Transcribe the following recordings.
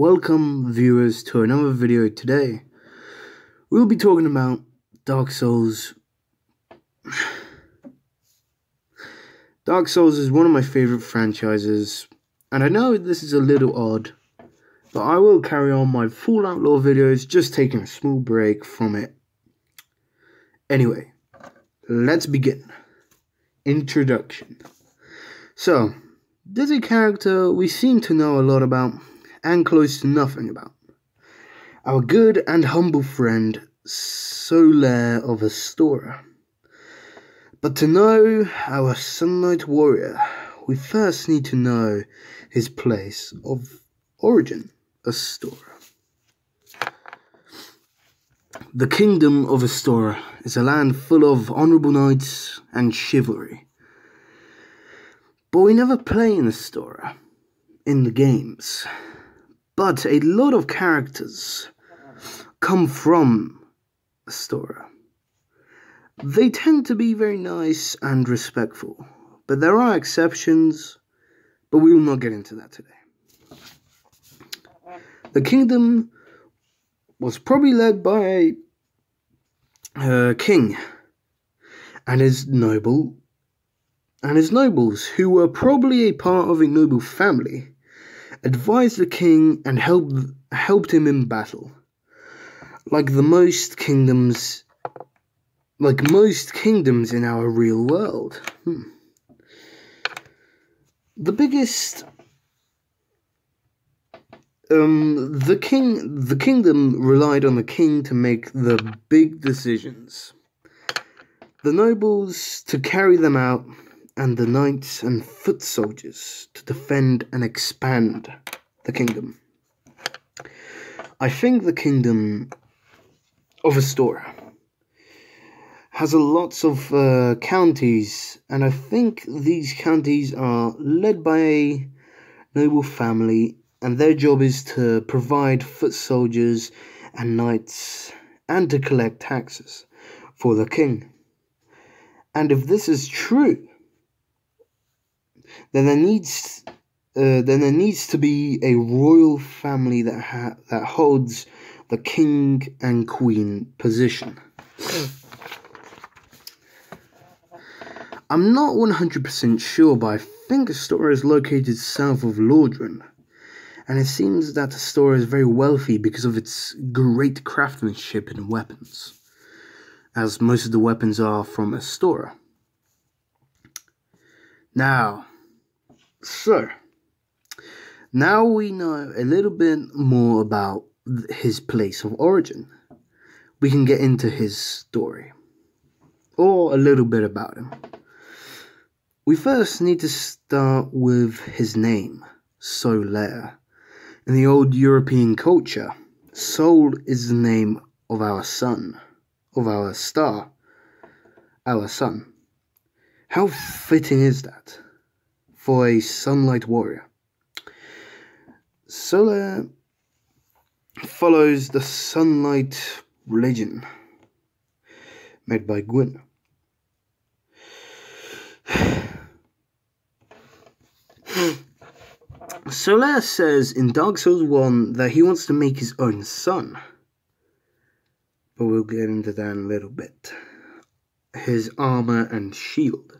Welcome, viewers, to another video today. We'll be talking about Dark Souls. Dark Souls is one of my favorite franchises, and I know this is a little odd, but I will carry on my Fallout videos, just taking a small break from it. Anyway, let's begin. Introduction. So, this is a character we seem to know a lot about and close to nothing about. Our good and humble friend, Solaire of Astora. But to know our Sunlight Warrior, we first need to know his place of origin, Astora. The kingdom of Astora is a land full of honorable knights and chivalry. But we never play in Astora in the games. But a lot of characters come from Astora. They tend to be very nice and respectful, but there are exceptions, but we will not get into that today. The kingdom was probably led by a king and his noble and his nobles, who were probably a part of a noble family, advised the king and helped helped him in battle. Like the most kingdoms like most kingdoms in our real world. Hmm. The biggest um the king the kingdom relied on the king to make the big decisions. The nobles to carry them out and the knights and foot soldiers to defend and expand the kingdom. I think the kingdom of Astora has a lots of uh, counties, and I think these counties are led by a noble family, and their job is to provide foot soldiers and knights and to collect taxes for the king. And if this is true, then there needs uh, then there needs to be a royal family that ha- that holds the king and queen position. I'm not 100% sure, but I think Astora is located south of Lordran. And it seems that Astora is very wealthy because of its great craftsmanship in weapons, as most of the weapons are from Astora. Now, so, now we know a little bit more about his place of origin. We can get into his story, or a little bit about him. We first need to start with his name, Solaire. In the old European culture, Sol is the name of our sun, of our star, our sun. How fitting is that for a sunlight warrior? Solaire follows the sunlight religion made by Gwyn. Solaire says in Dark Souls 1 that he wants to make his own sun. But we'll get into that in a little bit. His armor and shield.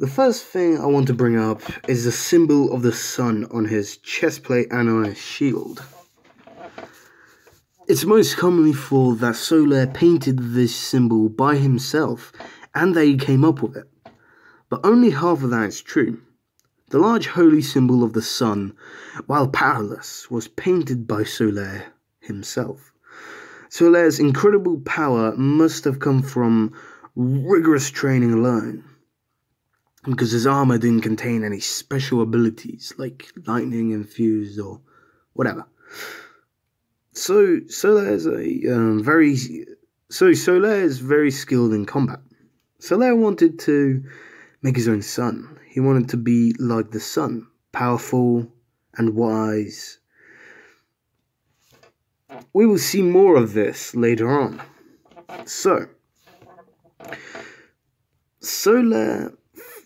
The first thing I want to bring up is the symbol of the sun on his chestplate and on his shield. It's most commonly thought that Solaire painted this symbol by himself and that he came up with it. But only half of that is true. The large holy symbol of the sun, while powerless, was painted by Solaire himself. Solaire's incredible power must have come from rigorous training alone, because his armor didn't contain any special abilities like lightning infused or whatever. So Solaire is a um, very so Solaire is very skilled in combat. Solaire wanted to make his own sun. He wanted to be like the sun, powerful and wise. We will see more of this later on. So, Solaire,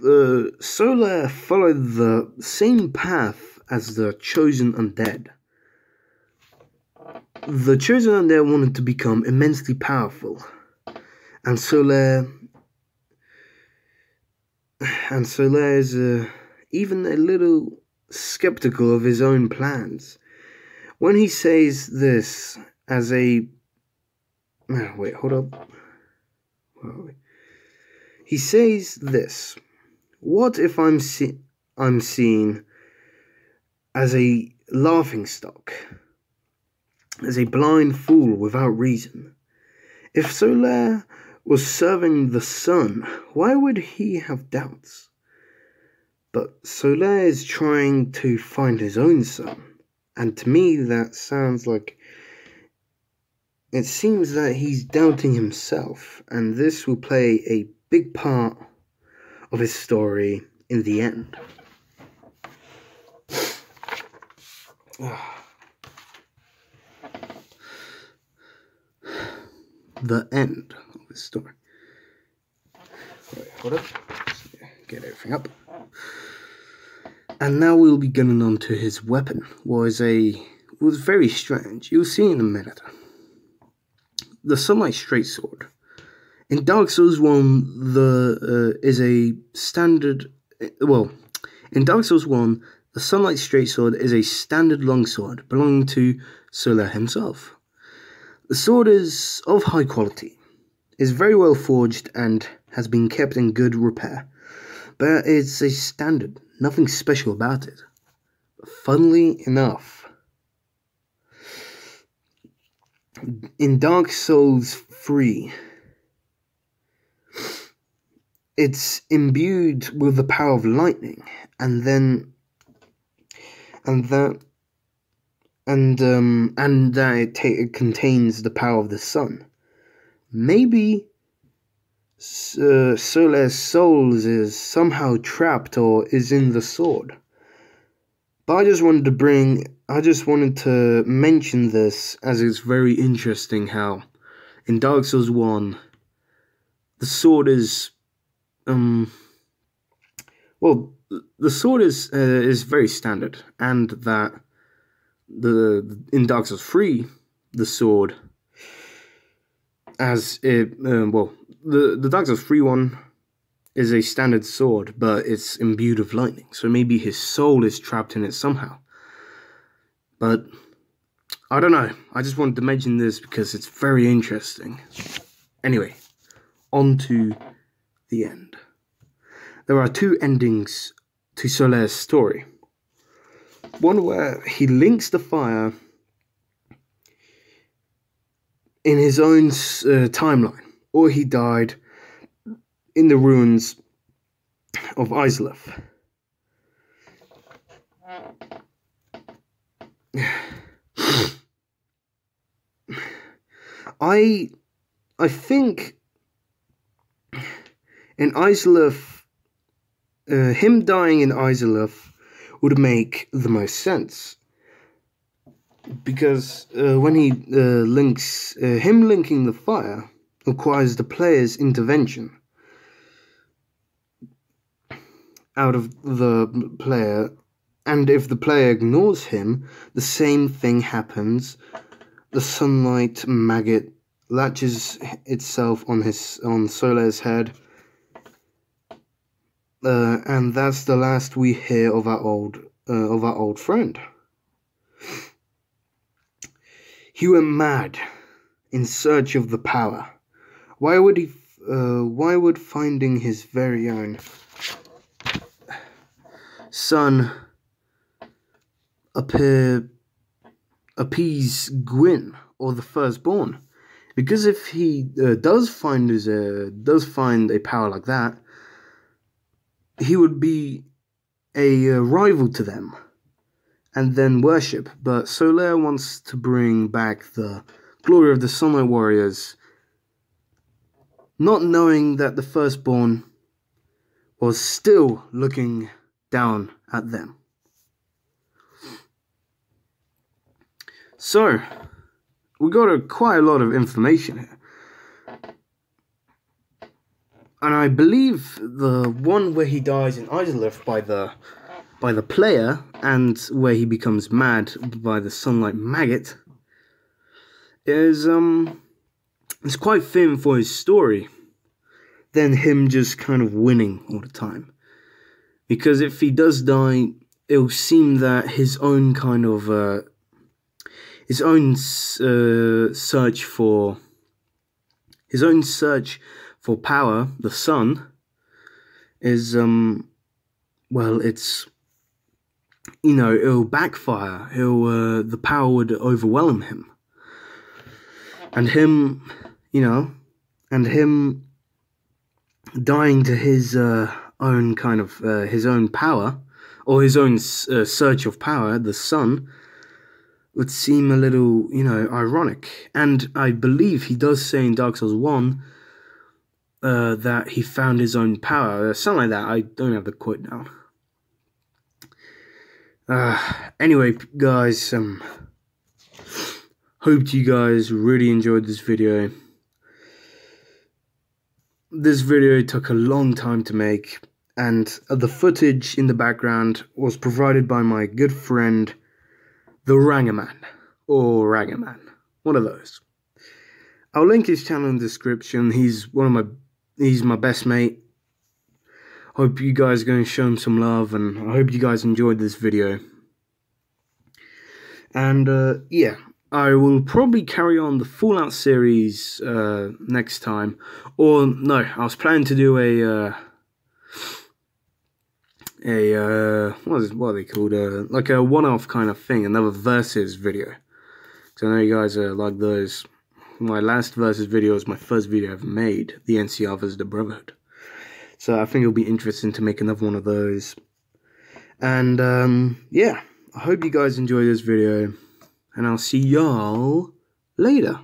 uh, Solaire followed the same path as the chosen undead. The chosen undead wanted to become immensely powerful, and Solaire and Solaire is uh, even a little skeptical of his own plans. When he says this as a oh, wait, hold up. He says this. What if I'm see- I'm seen as a laughing stock, as a blind fool without reason? If Solaire was serving the sun, why would he have doubts? But Solaire is trying to find his own sun, and to me that sounds like it seems that he's doubting himself, and this will play a big part of his story in the end. the end of his story. Wait, hold up. Get everything up. And now we'll be getting on to his weapon. Was a was very strange. You'll see in a minute. The Sunlight Straight Sword. In Dark Souls 1, the uh, is a standard. Well, in Dark Souls 1, the Sunlight Straight Sword is a standard longsword belonging to Sola himself. The sword is of high quality, is very well forged, and has been kept in good repair. But it's a standard, nothing special about it. Funnily enough, in Dark Souls 3, it's imbued with the power of lightning, and then and that and um, and that it, ta- it contains the power of the sun. Maybe uh, Solaire's soul is somehow trapped or is in the sword. But I just wanted to bring, I just wanted to mention this as it's very interesting how in Dark Souls 1, the sword is um well the sword is uh, is very standard and that the in Dark Souls 3 the sword as it uh, well the the Dark Souls 3 one is a standard sword but it's imbued with lightning so maybe his soul is trapped in it somehow. But I don't know. I just wanted to mention this because it's very interesting. Anyway on to the end there are two endings to Solaire's story. One where he links the fire in his own uh, timeline, or he died in the ruins of Izalith. I I think in Izalith uh, him dying in Izalith would make the most sense. Because uh, when he uh, links, uh, him linking the fire requires the player's intervention out of the player, and if the player ignores him, the same thing happens. The sunlight maggot latches itself on his on Solaire's head uh, and that's the last we hear of our old uh, of our old friend. He went mad in search of the power. Why would he? Uh, why would finding his very own sun appear appease Gwyn or the firstborn? Because if he uh, does find his uh, does find a power like that, he would be a uh, rival to them and then worship. But Solaire wants to bring back the glory of the Sunlight Warriors, not knowing that the firstborn was still looking down at them. So, we got a, quite a lot of information here and I believe the one where he dies in Izalith by the by the player and where he becomes mad by the sunlight maggot is um it's quite thin for his story than him just kind of winning all the time. Because if he does die, it'll seem that his own kind of uh, his own uh, search for his own search for power, the sun, is um well, it's you know it'll backfire. He'll uh, the power would overwhelm him, and him, you know, and him dying to his uh, own kind of uh, his own power or his own uh, search of power, the sun, would seem a little, you know, ironic. And I believe he does say in Dark Souls One uh, that he found his own power, something like that. I don't have the quote now. Uh, anyway, guys, um, hope you guys really enjoyed this video. This video took a long time to make, and the footage in the background was provided by my good friend, the Rangaman, or Rangaman, one of those. I'll link his channel in the description. He's one of my, he's my best mate. Hope you guys are going to show him some love, and I hope you guys enjoyed this video. And uh, yeah, I will probably carry on the Fallout series uh, next time. Or, no, I was planning to do a. Uh, a uh, what is what are they called? Uh, like a one-off kind of thing, another versus video. So I know you guys are like those. My last versus video was my first video I've made, the NCR versus the Brotherhood. So I think it'll be interesting to make another one of those. And um, yeah, I hope you guys enjoy this video and I'll see y'all later.